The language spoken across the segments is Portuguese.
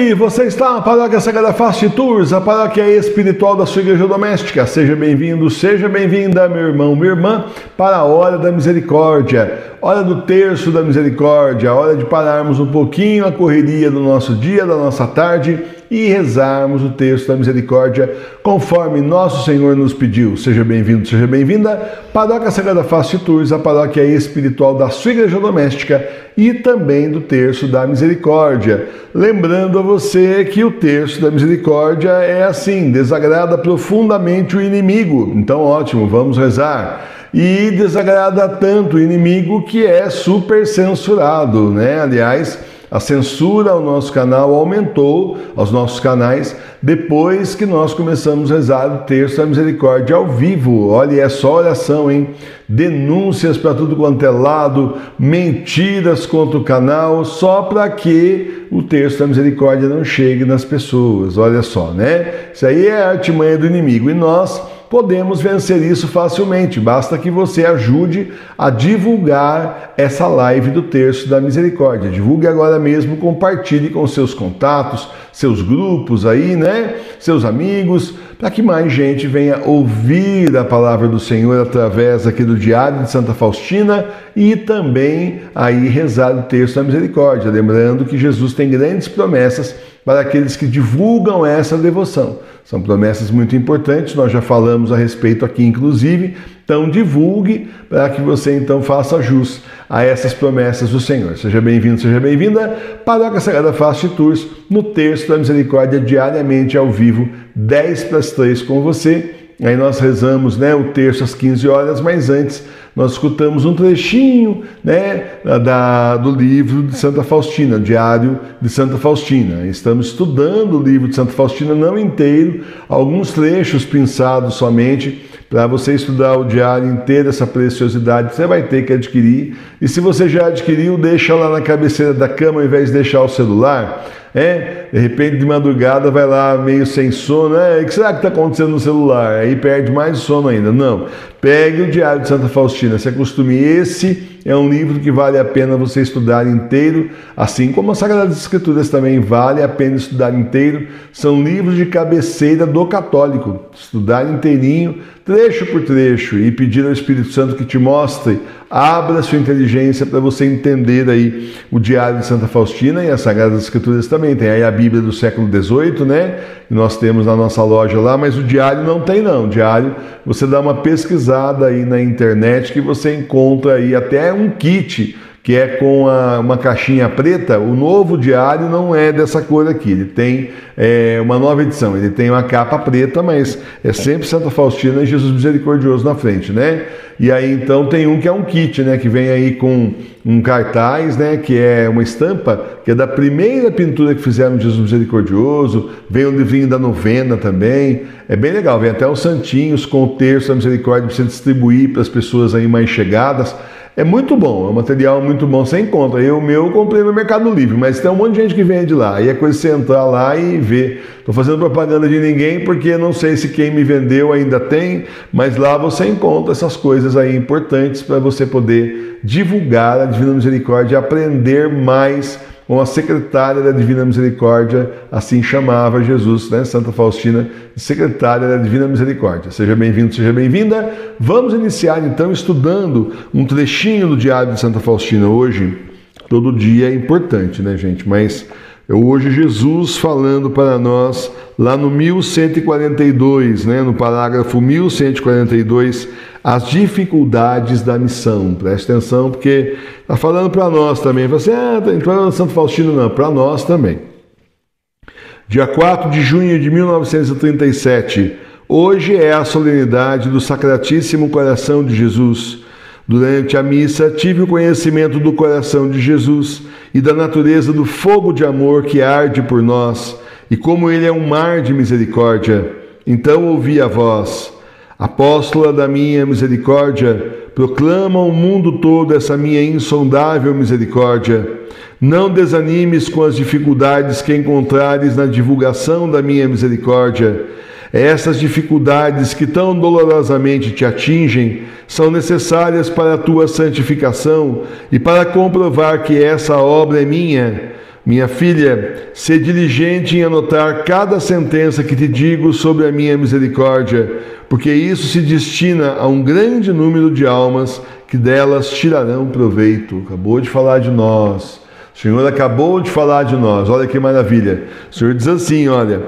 E você está na Paróquia Sagrada Fast Tours, a paróquia espiritual da sua igreja doméstica. Seja bem-vindo, seja bem-vinda, meu irmão, minha irmã, para a hora da misericórdia, hora do terço da misericórdia, hora de pararmos um pouquinho a correria do nosso dia, da nossa tarde e rezarmos o texto da misericórdia conforme nosso Senhor nos pediu. Seja bem-vindo, seja bem-vinda. Paróquia Sagrada Face Tours, a paróquia espiritual da sua igreja doméstica e também do terço da misericórdia. Lembrando a você que o terço da misericórdia é assim, desagrada profundamente o inimigo. Então, ótimo, vamos rezar e desagrada tanto o inimigo que é super censurado, né? Aliás, a censura ao nosso canal aumentou, aos nossos canais, depois que nós começamos a rezar o texto da misericórdia ao vivo. Olha, é só oração, hein? Denúncias para tudo quanto é lado, mentiras contra o canal, só para que o texto da misericórdia não chegue nas pessoas. Olha só, né? Isso aí é a artimanha do inimigo. E nós podemos vencer isso facilmente. Basta que você ajude a divulgar essa live do Terço da Misericórdia. Divulgue agora mesmo, compartilhe com seus contatos, seus grupos aí, né? Seus amigos, para que mais gente venha ouvir a palavra do Senhor através aqui do Diário de Santa Faustina e também aí rezar o Terço da Misericórdia. Lembrando que Jesus tem grandes promessas para aqueles que divulgam essa devoção. São promessas muito importantes, nós já falamos a respeito aqui, inclusive. Então, divulgue para que você então faça jus a essas promessas do Senhor. Seja bem-vindo, seja bem-vinda. Paróquia Sagrada Fast Tours, no Texto da Misericórdia, diariamente ao vivo, 10 para as 3 com você. Aí nós rezamos né, o terço às 15 horas, mas antes nós escutamos um trechinho né, da, do livro de Santa Faustina, Diário de Santa Faustina. Estamos estudando o livro de Santa Faustina, não inteiro, alguns trechos pinçados somente. Para você estudar o diário inteiro, essa preciosidade, você vai ter que adquirir. E se você já adquiriu, deixa lá na cabeceira da cama ao invés de deixar o celular é, de repente de madrugada vai lá meio sem sono, é, o que será que está acontecendo no celular? Aí perde mais sono ainda. Não, pegue o Diário de Santa Faustina, se acostume. Esse é um livro que vale a pena você estudar inteiro, assim como as Sagradas Escrituras também vale a pena estudar inteiro. São livros de cabeceira do católico. Estudar inteirinho, trecho por trecho, e pedir ao Espírito Santo que te mostre, abra sua inteligência para você entender aí o Diário de Santa Faustina e as Sagradas Escrituras também também tem aí a Bíblia do século XVIII, né? Que nós temos na nossa loja lá, mas o diário não tem não. O diário, você dá uma pesquisada aí na internet que você encontra aí até um kit que é com a, uma caixinha preta. O novo diário não é dessa cor aqui, ele tem é, uma nova edição, ele tem uma capa preta, mas é sempre Santa Faustina e Jesus Misericordioso na frente, né? E aí então tem um que é um kit, né? Que vem aí com um cartaz, né? Que é uma estampa, que é da primeira pintura que fizeram de Jesus Misericordioso. Vem o livrinho da novena também. É bem legal, vem até os santinhos com o terço da misericórdia para você distribuir para as pessoas aí mais chegadas. É muito bom, é um material muito bom, você encontra. Eu, meu, eu comprei no Mercado Livre, mas tem um monte de gente que vende lá. Aí é coisa você entrar lá e ver. Estou fazendo propaganda de ninguém porque não sei se quem me vendeu ainda tem, mas lá você encontra essas coisas aí importantes para você poder divulgar a Divina Misericórdia e aprender mais com a secretária da Divina Misericórdia, assim chamava Jesus, né? Santa Faustina, secretária da Divina Misericórdia. Seja bem-vindo, seja bem-vinda. Vamos iniciar então estudando um trechinho do Diário de Santa Faustina hoje. Todo dia é importante, né, gente? Mas hoje Jesus falando para nós lá no 1142, né, no parágrafo 1142 as dificuldades da missão. Preste atenção, porque está falando para nós também. Você, ah, tá entrando Santo Faustino, não, para nós também. Dia 4 de junho de 1937, hoje é a solenidade do Sacratíssimo Coração de Jesus. Durante a missa, tive o conhecimento do coração de Jesus e da natureza do fogo de amor que arde por nós, e como ele é um mar de misericórdia. Então ouvi a voz apóstola da minha misericórdia, proclama ao mundo todo essa minha insondável misericórdia. Não desanimes com as dificuldades que encontrares na divulgação da minha misericórdia. Essas dificuldades que tão dolorosamente te atingem são necessárias para a tua santificação e para comprovar que essa obra é minha. Minha filha, se diligente em anotar cada sentença que te digo sobre a minha misericórdia, porque isso se destina a um grande número de almas que delas tirarão proveito. Acabou de falar de nós. O Senhor acabou de falar de nós. Olha que maravilha. O Senhor diz assim: olha.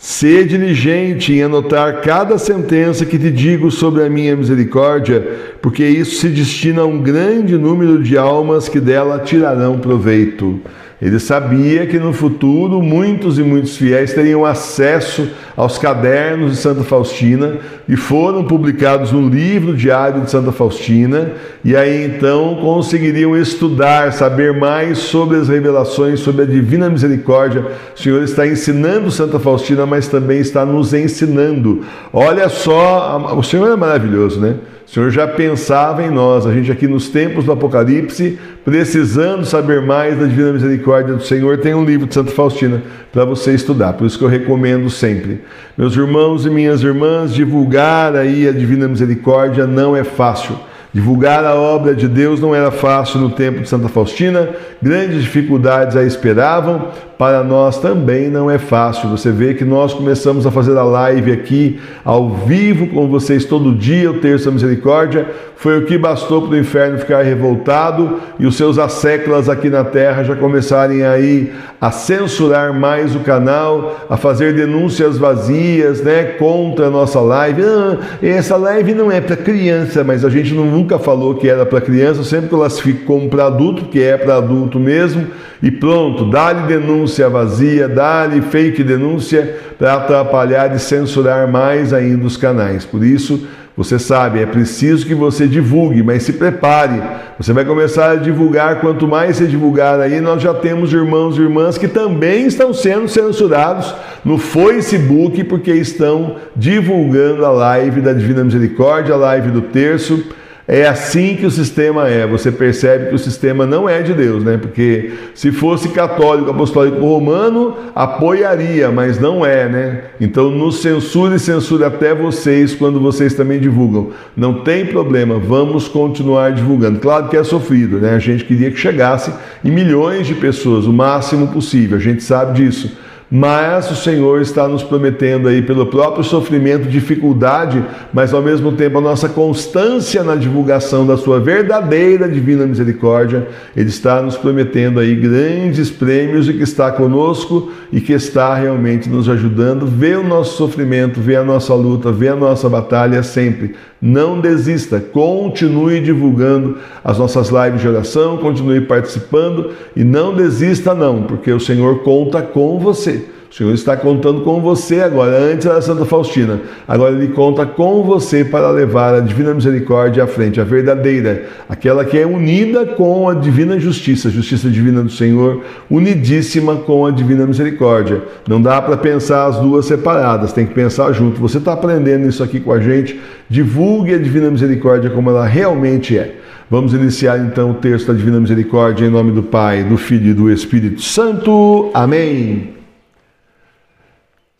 Sê diligente em anotar cada sentença que te digo sobre a minha misericórdia, porque isso se destina a um grande número de almas que dela tirarão proveito. Ele sabia que no futuro muitos e muitos fiéis teriam acesso aos cadernos de Santa Faustina e foram publicados no livro diário de Santa Faustina, e aí então conseguiriam estudar, saber mais sobre as revelações, sobre a divina misericórdia. O Senhor está ensinando Santa Faustina, mas também está nos ensinando. Olha só, o Senhor é maravilhoso, né? O Senhor já pensava em nós, a gente aqui nos tempos do Apocalipse, precisando saber mais da Divina Misericórdia do Senhor, tem um livro de Santa Faustina para você estudar. Por isso que eu recomendo sempre. Meus irmãos e minhas irmãs, divulgar aí a Divina Misericórdia não é fácil. Divulgar a obra de Deus não era fácil no tempo de Santa Faustina, grandes dificuldades a esperavam, para nós também não é fácil. Você vê que nós começamos a fazer a live aqui ao vivo com vocês todo dia, o Terço da Misericórdia. Foi o que bastou para o inferno ficar revoltado e os seus asseclas aqui na terra já começarem aí a censurar mais o canal, a fazer denúncias vazias, né, contra a nossa live. Ah, essa live não é para criança, mas a gente nunca falou que era para criança, sempre classifico como para adulto, que é para adulto mesmo. E pronto, dá-lhe denúncia vazia, dá-lhe fake denúncia para atrapalhar e censurar mais ainda os canais. Por isso, você sabe, é preciso que você divulgue, mas se prepare. Você vai começar a divulgar, quanto mais você divulgar aí, nós já temos irmãos e irmãs que também estão sendo censurados no Facebook porque estão divulgando a live da Divina Misericórdia, a live do terço é assim que o sistema é. Você percebe que o sistema não é de Deus, né? Porque se fosse católico, apostólico romano, apoiaria, mas não é, né? Então nos censure e censure até vocês quando vocês também divulgam. Não tem problema, vamos continuar divulgando. Claro que é sofrido, né? A gente queria que chegasse em milhões de pessoas, o máximo possível. A gente sabe disso mas o Senhor está nos prometendo aí, pelo próprio sofrimento, dificuldade, mas ao mesmo tempo a nossa constância na divulgação da Sua verdadeira divina misericórdia, Ele está nos prometendo aí grandes prêmios e que está conosco e que está realmente nos ajudando. Vê o nosso sofrimento, vê a nossa luta, vê a nossa batalha sempre. Não desista, continue divulgando as nossas lives de oração, continue participando e não desista, não, porque o Senhor conta com você. O Senhor está contando com você agora, antes era Santa Faustina. Agora Ele conta com você para levar a divina misericórdia à frente, a verdadeira, aquela que é unida com a divina justiça, a justiça divina do Senhor, unidíssima com a divina misericórdia. Não dá para pensar as duas separadas, tem que pensar junto. Você está aprendendo isso aqui com a gente? Divulgue a divina misericórdia como ela realmente é. Vamos iniciar então o texto da Divina Misericórdia em nome do Pai, do Filho e do Espírito Santo. Amém.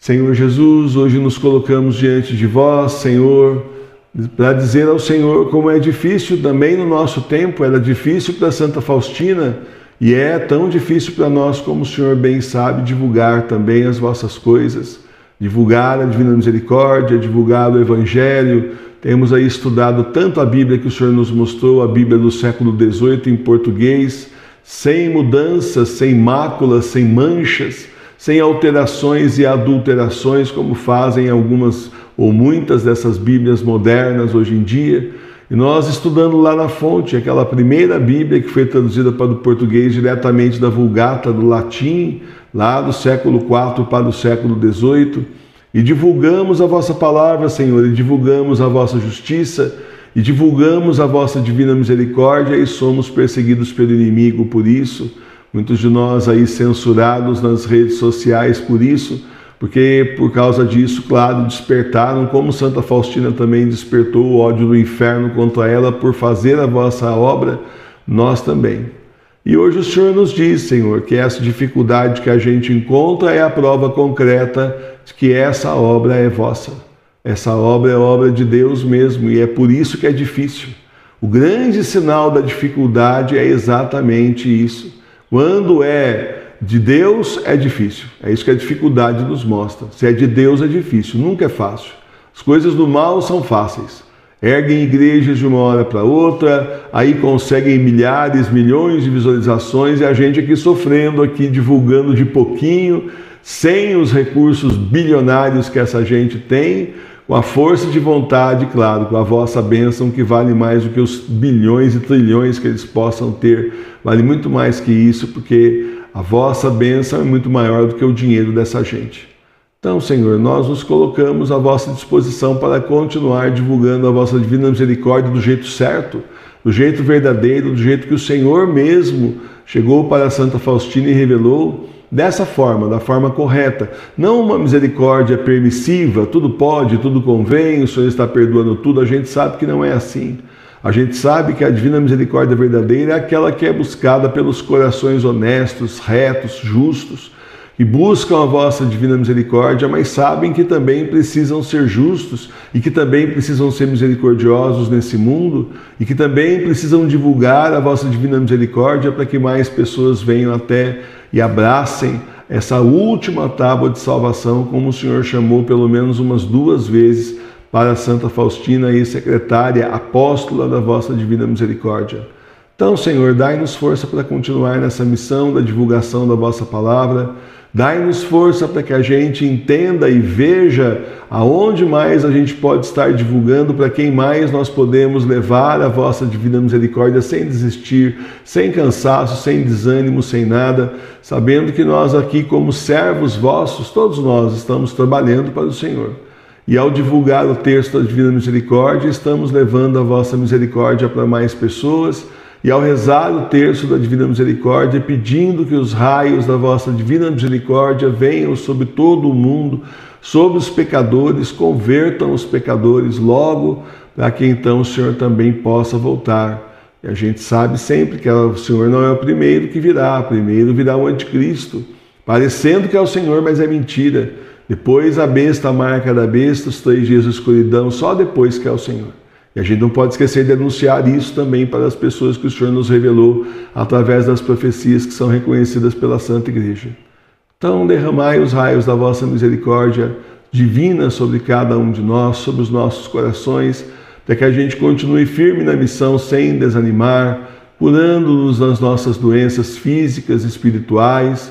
Senhor Jesus, hoje nos colocamos diante de vós, Senhor, para dizer ao Senhor como é difícil também no nosso tempo, era difícil para Santa Faustina e é tão difícil para nós, como o Senhor bem sabe, divulgar também as vossas coisas, divulgar a Divina Misericórdia, divulgar o Evangelho. Temos aí estudado tanto a Bíblia que o Senhor nos mostrou, a Bíblia do século XVIII em português, sem mudanças, sem máculas, sem manchas sem alterações e adulterações, como fazem algumas ou muitas dessas Bíblias modernas hoje em dia. E nós estudando lá na fonte, aquela primeira Bíblia que foi traduzida para o português diretamente da Vulgata, do latim, lá do século IV para o século XVIII, e divulgamos a vossa palavra, Senhor, e divulgamos a vossa justiça, e divulgamos a vossa divina misericórdia, e somos perseguidos pelo inimigo por isso. Muitos de nós aí censurados nas redes sociais por isso, porque por causa disso, claro, despertaram, como Santa Faustina também despertou o ódio do inferno contra ela por fazer a vossa obra, nós também. E hoje o Senhor nos diz, Senhor, que essa dificuldade que a gente encontra é a prova concreta de que essa obra é vossa. Essa obra é obra de Deus mesmo e é por isso que é difícil. O grande sinal da dificuldade é exatamente isso quando é de Deus é difícil. É isso que a dificuldade nos mostra. Se é de Deus é difícil, nunca é fácil. As coisas do mal são fáceis. Erguem igrejas de uma hora para outra, aí conseguem milhares, milhões de visualizações e a gente aqui sofrendo, aqui divulgando de pouquinho, sem os recursos bilionários que essa gente tem, com a força de vontade, claro, com a vossa bênção que vale mais do que os bilhões e trilhões que eles possam ter, vale muito mais que isso, porque a vossa bênção é muito maior do que o dinheiro dessa gente. Então, Senhor, nós nos colocamos à vossa disposição para continuar divulgando a vossa divina misericórdia do jeito certo, do jeito verdadeiro, do jeito que o Senhor mesmo chegou para Santa Faustina e revelou dessa forma, da forma correta. Não uma misericórdia permissiva, tudo pode, tudo convém, o Senhor está perdoando tudo. A gente sabe que não é assim. A gente sabe que a divina misericórdia verdadeira é aquela que é buscada pelos corações honestos, retos, justos, que buscam a vossa divina misericórdia, mas sabem que também precisam ser justos e que também precisam ser misericordiosos nesse mundo e que também precisam divulgar a vossa divina misericórdia para que mais pessoas venham até e abracem essa última tábua de salvação, como o Senhor chamou pelo menos umas duas vezes para Santa Faustina e secretária apóstola da vossa divina misericórdia. Então, Senhor, dai-nos força para continuar nessa missão da divulgação da vossa palavra. Dai-nos força para que a gente entenda e veja aonde mais a gente pode estar divulgando, para quem mais nós podemos levar a vossa divina misericórdia sem desistir, sem cansaço, sem desânimo, sem nada, sabendo que nós aqui, como servos vossos, todos nós estamos trabalhando para o Senhor. E ao divulgar o texto da Divina Misericórdia, estamos levando a vossa misericórdia para mais pessoas. E ao rezar o terço da Divina Misericórdia, pedindo que os raios da vossa Divina Misericórdia venham sobre todo o mundo, sobre os pecadores, convertam os pecadores logo, para que então o Senhor também possa voltar. E a gente sabe sempre que o Senhor não é o primeiro que virá, primeiro virá o anticristo, parecendo que é o Senhor, mas é mentira. Depois a besta, a marca da besta, os três dias de escuridão, só depois que é o Senhor. E a gente não pode esquecer de anunciar isso também para as pessoas que o Senhor nos revelou através das profecias que são reconhecidas pela Santa Igreja. Então, derramai os raios da vossa misericórdia divina sobre cada um de nós, sobre os nossos corações, para que a gente continue firme na missão sem desanimar, curando-nos das nossas doenças físicas espirituais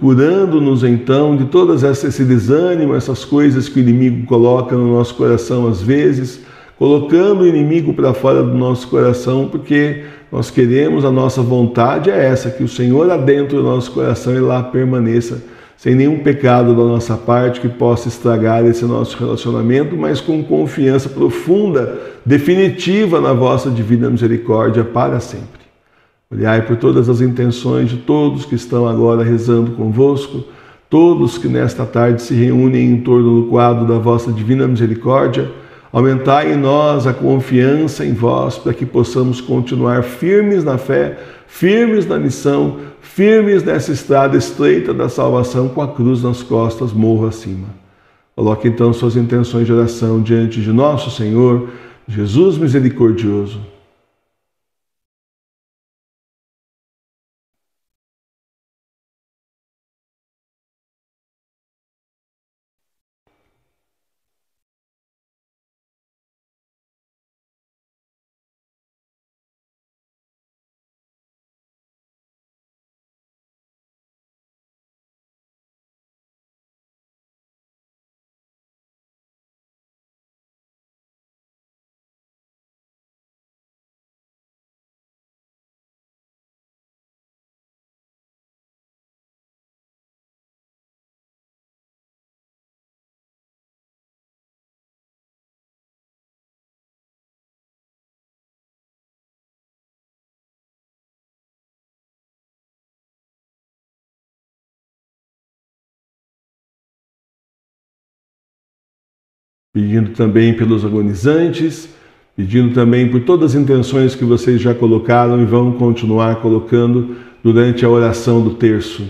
curando-nos então de todas essas esse desânimo, essas coisas que o inimigo coloca no nosso coração às vezes, colocando o inimigo para fora do nosso coração, porque nós queremos, a nossa vontade é essa, que o Senhor adentro do nosso coração e lá permaneça, sem nenhum pecado da nossa parte que possa estragar esse nosso relacionamento, mas com confiança profunda, definitiva na vossa divina misericórdia para sempre. Olhai por todas as intenções de todos que estão agora rezando convosco, todos que nesta tarde se reúnem em torno do quadro da vossa divina misericórdia. Aumentai em nós a confiança em vós, para que possamos continuar firmes na fé, firmes na missão, firmes nessa estrada estreita da salvação, com a cruz nas costas, morro acima. Coloque então suas intenções de oração diante de nosso Senhor, Jesus misericordioso. Pedindo também pelos agonizantes, pedindo também por todas as intenções que vocês já colocaram e vão continuar colocando durante a oração do terço.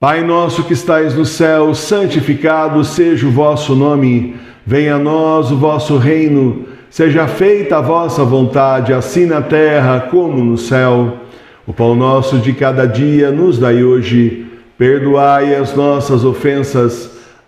Pai nosso que estais no céu, santificado seja o vosso nome, venha a nós o vosso reino, seja feita a vossa vontade, assim na terra como no céu. O pão nosso de cada dia nos dai hoje. Perdoai as nossas ofensas,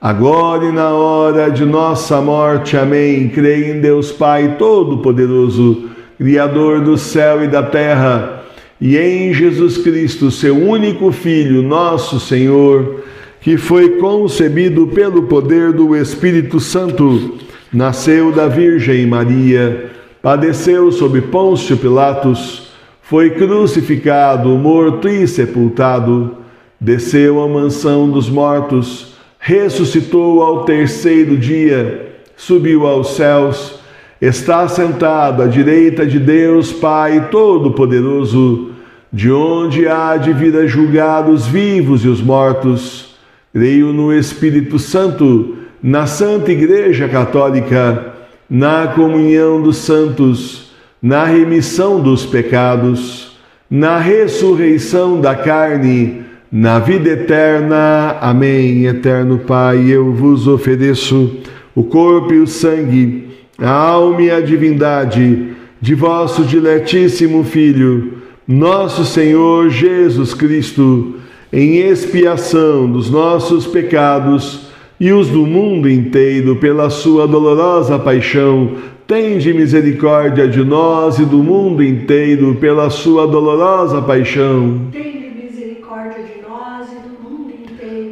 agora e na hora de nossa morte. Amém. Creio em Deus Pai Todo-Poderoso, Criador do céu e da terra, e em Jesus Cristo, seu único Filho, nosso Senhor, que foi concebido pelo poder do Espírito Santo, nasceu da Virgem Maria, padeceu sob Pôncio Pilatos foi crucificado, morto e sepultado, desceu à mansão dos mortos, ressuscitou ao terceiro dia, subiu aos céus, está sentado à direita de Deus Pai Todo-Poderoso, de onde há de vir a julgar os vivos e os mortos. Creio no Espírito Santo, na Santa Igreja Católica, na comunhão dos santos na remissão dos pecados, na ressurreição da carne, na vida eterna. Amém. Eterno Pai, eu vos ofereço o corpo e o sangue, a alma e a divindade de vosso diletíssimo Filho, nosso Senhor Jesus Cristo, em expiação dos nossos pecados e os do mundo inteiro pela sua dolorosa paixão Tende misericórdia de nós e do mundo inteiro pela sua dolorosa paixão.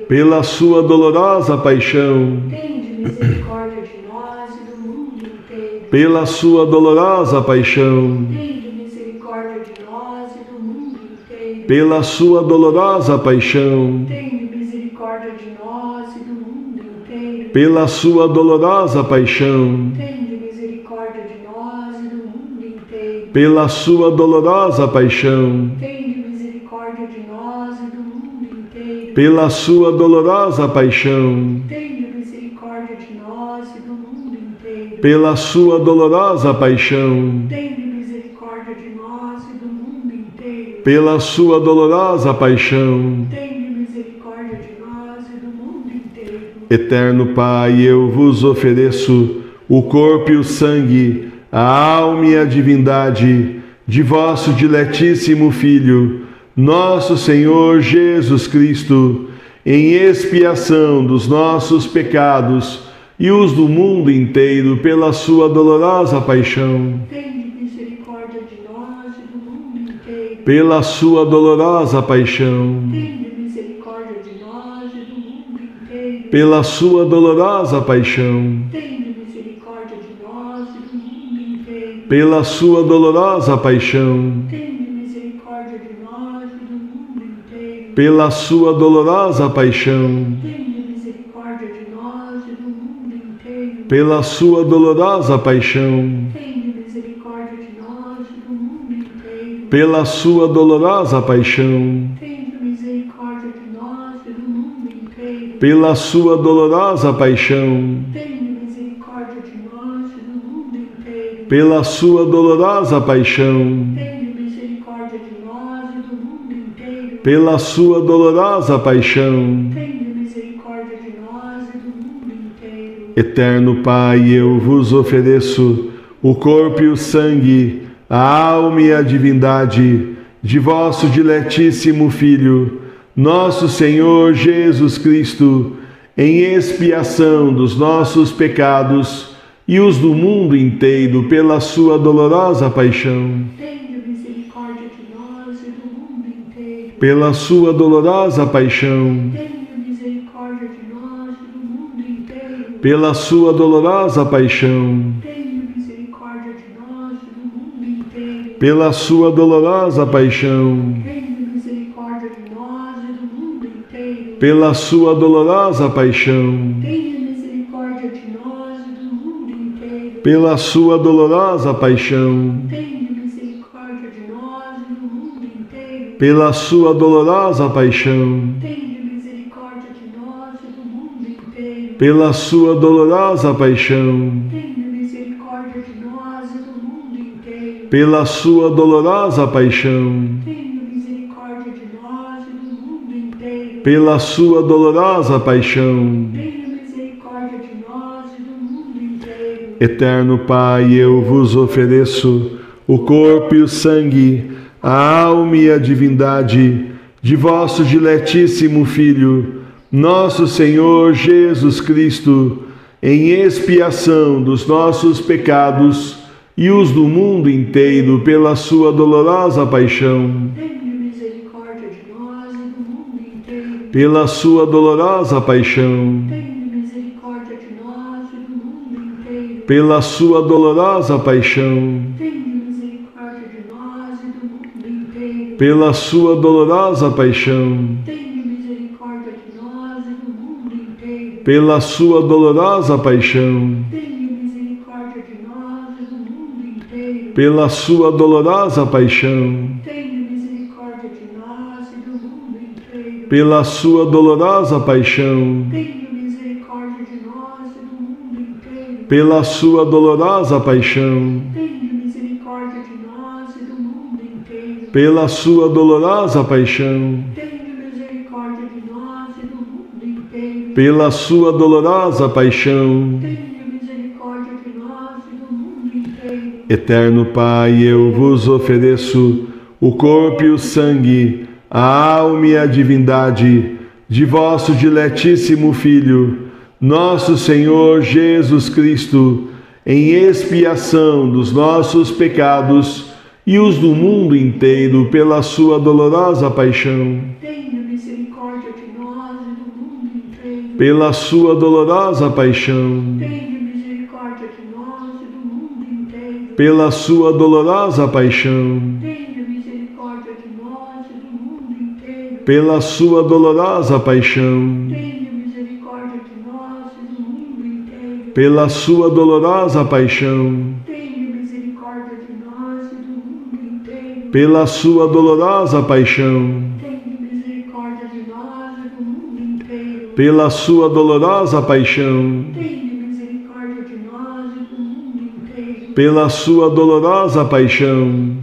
Pela sua dolorosa paixão. Tende misericórdia de nós e do mundo inteiro. Pela sua dolorosa paixão. Tende misericórdia de nós e do mundo inteiro. Pela sua dolorosa paixão. Tende misericórdia de nós e do mundo inteiro. Pela sua dolorosa paixão. Tende pela sua dolorosa paixão. Tende misericórdia de nós e do mundo inteiro. Pela sua dolorosa paixão. Tende misericórdia de nós e do mundo inteiro. Pela sua dolorosa paixão. Tende misericórdia de nós e do mundo inteiro. Pela sua dolorosa paixão. Tende misericórdia de nós e do mundo inteiro. Eterno Pai, eu vos ofereço o corpo e o sangue a alma e a divindade de vosso diletíssimo Filho, nosso Senhor Jesus Cristo, em expiação dos nossos pecados e os do mundo inteiro pela sua dolorosa paixão. Misericórdia de nós e do mundo inteiro. Pela sua dolorosa paixão. Misericórdia de nós e do mundo inteiro. Pela sua dolorosa paixão. Tende pela sua dolorosa paixão, tende misericórdia de nós e do mundo inteiro. Pela sua dolorosa paixão, tende misericórdia de nós e do mundo inteiro. Pela sua dolorosa paixão, tende misericórdia de nós e do mundo inteiro. Pela sua dolorosa paixão, tende misericórdia de nós e do mundo inteiro. Pela sua dolorosa paixão, pela sua dolorosa paixão, tende misericórdia de nós e do mundo inteiro. Pela sua dolorosa paixão, tende misericórdia de nós e do mundo inteiro. Eterno Pai, eu vos ofereço o corpo e o sangue, a alma e a divindade de vosso diletíssimo Filho, nosso Senhor Jesus Cristo, em expiação dos nossos pecados e os do mundo inteiro pela sua dolorosa paixão. Pela sua dolorosa paixão. Tenha misericórdia de nós do mundo inteiro. Pela sua dolorosa paixão. Tenha misericórdia de nós do mundo inteiro. Pela sua dolorosa paixão. Tenha misericórdia de nós do mundo inteiro. Pela sua dolorosa paixão. Pela sua dolorosa paixão. Pela sua dolorosa paixão, Tende misericórdia de nós e do mundo inteiro. pela sua dolorosa paixão, Tende misericórdia de nós e do mundo inteiro. pela sua dolorosa paixão, Tende misericórdia de nós e do mundo inteiro. pela sua dolorosa paixão. Tenha misericórdia de nós e do mundo inteiro. Eterno Pai, eu vos ofereço o corpo e o sangue, a alma e a divindade de vosso diletíssimo Filho, nosso Senhor Jesus Cristo, em expiação dos nossos pecados e os do mundo inteiro pela sua dolorosa paixão. Misericórdia de nós e do mundo inteiro. Pela sua dolorosa paixão, Tenha misericórdia de nós e do mundo inteiro. pela sua dolorosa paixão, Tenha misericórdia de nós e do mundo inteiro. Pela sua dolorosa paixão, Tenha misericórdia de nós e do mundo inteiro. pela sua dolorosa paixão, Tenha misericórdia de nós e do mundo inteiro. pela sua dolorosa paixão, pela sua dolorosa paixão, Tenha misericórdia de nós e do mundo inteiro. pela sua dolorosa paixão, pela sua dolorosa paixão, Tenha misericórdia de nós e do mundo inteiro. pela sua dolorosa paixão. Eterno Pai, eu vos ofereço o corpo e o sangue, a alma e a divindade de vosso diletíssimo Filho, nosso Senhor Jesus Cristo, em expiação dos nossos pecados e os do mundo inteiro pela sua dolorosa paixão. Tenha misericórdia de nós e do mundo inteiro. Pela sua dolorosa paixão, Tenha misericórdia de nós e do mundo inteiro. pela sua dolorosa paixão, Tenha misericórdia de nós e do mundo inteiro. pela sua dolorosa paixão, Tenha misericórdia de nós e do mundo inteiro. pela sua dolorosa paixão, pela sua dolorosa paixão, Tenha misericórdia de nós e do mundo inteiro. pela sua dolorosa paixão, Tenha misericórdia de nós e do mundo inteiro. pela sua dolorosa paixão,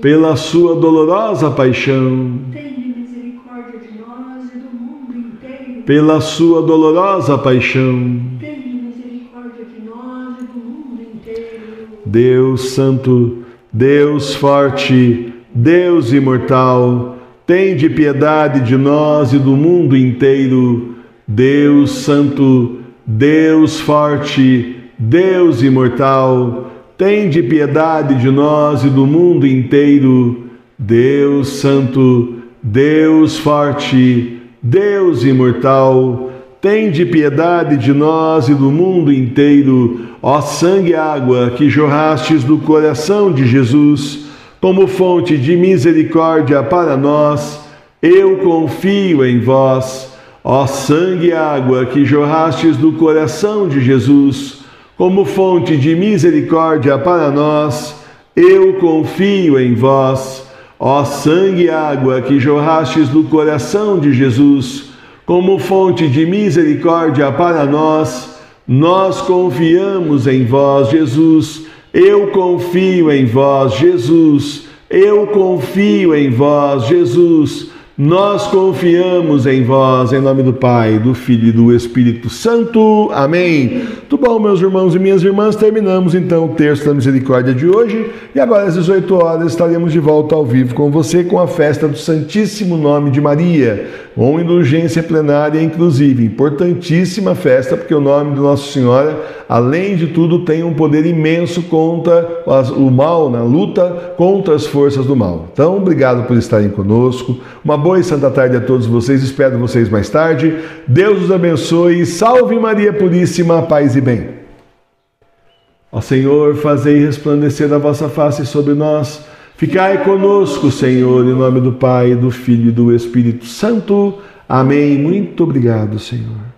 pela sua dolorosa paixão, Tenha misericórdia de nós e do mundo inteiro. pela sua dolorosa paixão. Tenha misericórdia de nós e do mundo inteiro. Deus Santo, Deus forte, Deus imortal, tende piedade de nós e do mundo inteiro. Deus Santo, Deus forte, Deus imortal, tende piedade de nós e do mundo inteiro. Deus Santo, Deus forte, Deus imortal, Tende piedade de nós e do mundo inteiro, ó sangue e água que jorrastes do coração de Jesus, como fonte de misericórdia para nós, eu confio em vós. Ó sangue e água que jorrastes do coração de Jesus, como fonte de misericórdia para nós, eu confio em vós. Ó sangue e água que jorrastes do coração de Jesus, como fonte de misericórdia para nós, nós confiamos em vós, Jesus. Eu confio em vós, Jesus. Eu confio em vós, Jesus. Nós confiamos em vós, em nome do Pai, do Filho e do Espírito Santo. Amém. Tudo bom, meus irmãos e minhas irmãs? Terminamos então o texto da misericórdia de hoje e agora às 18 horas estaremos de volta ao vivo com você com a festa do Santíssimo Nome de Maria, com indulgência plenária, inclusive. Importantíssima festa, porque o nome de Nossa Senhora, além de tudo, tem um poder imenso contra o mal, na luta contra as forças do mal. Então, obrigado por estarem conosco. Uma boa e santa tarde a todos vocês. Espero vocês mais tarde. Deus os abençoe. Salve Maria Puríssima, paz e bem. Ó Senhor, fazei resplandecer a vossa face sobre nós. Ficai conosco, Senhor, em nome do Pai, do Filho e do Espírito Santo. Amém. Muito obrigado, Senhor.